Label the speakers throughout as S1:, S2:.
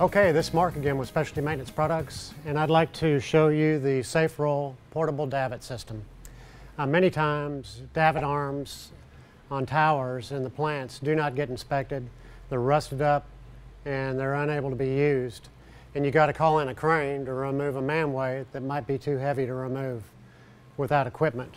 S1: Okay, this is Mark again with Specialty Maintenance Products, and I'd like to show you the Safe Roll portable davit system. Uh, many times, davit arms on towers in the plants do not get inspected. They're rusted up and they're unable to be used. And you got to call in a crane to remove a manway that might be too heavy to remove without equipment.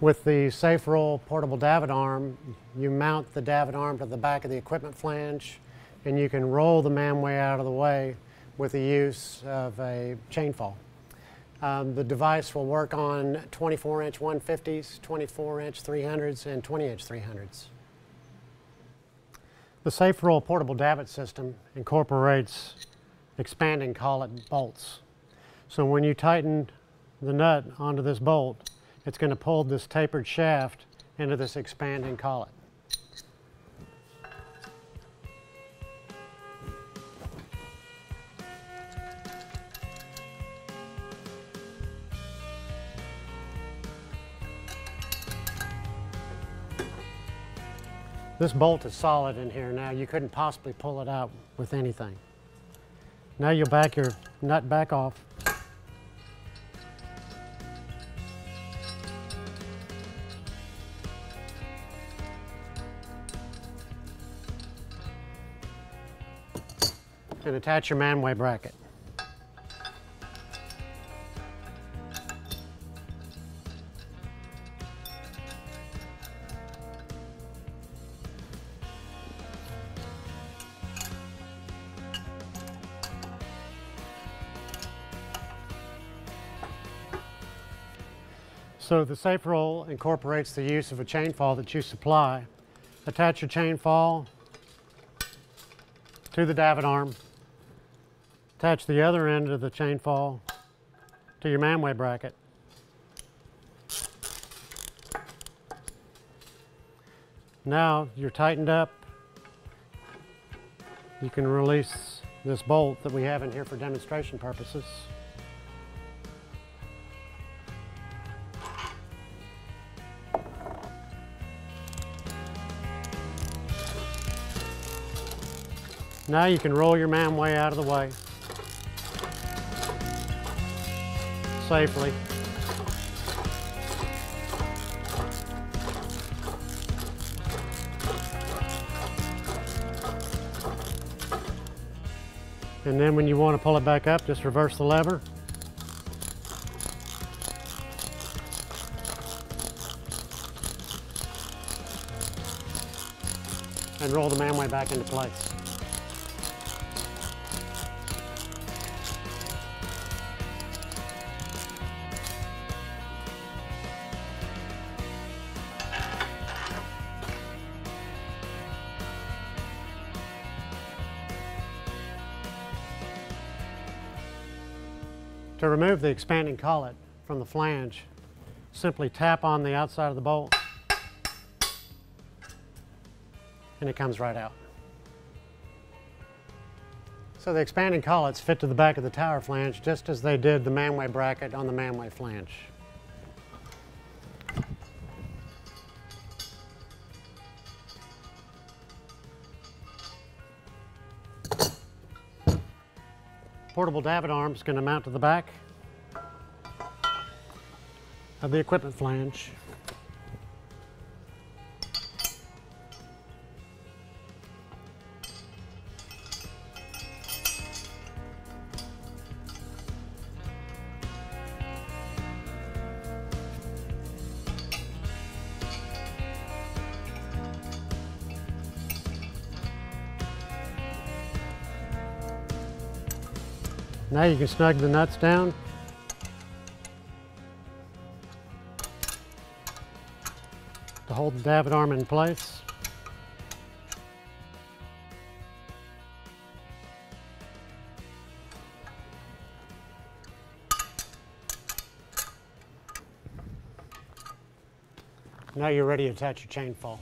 S1: With the Safe Roll portable davit arm, you mount the davit arm to the back of the equipment flange and you can roll the manway out of the way with the use of a chain fall. Um, the device will work on 24 inch 150s, 24 inch 300s, and 20 inch 300s. The Safe Roll portable davit system incorporates expanding collet bolts. So when you tighten the nut onto this bolt, it's going to pull this tapered shaft into this expanding collet. This bolt is solid in here now. You couldn't possibly pull it out with anything. Now you'll back your nut back off. And attach your manway bracket. So the Safe Roll incorporates the use of a chain fall that you supply. Attach your chain fall to the davit arm. Attach the other end of the chain fall to your manway bracket. Now you're tightened up. You can release this bolt that we have in here for demonstration purposes. Now you can roll your manway out of the way safely. And then when you want to pull it back up, just reverse the lever. And roll the manway back into place. To remove the expanding collet from the flange, simply tap on the outside of the bolt and it comes right out. So the expanding collets fit to the back of the tower flange just as they did the manway bracket on the manway flange. Portable davit arm is going to mount to the back of the equipment flange. Now you can snug the nuts down. To hold the davit arm in place. Now you're ready to attach your chain fall.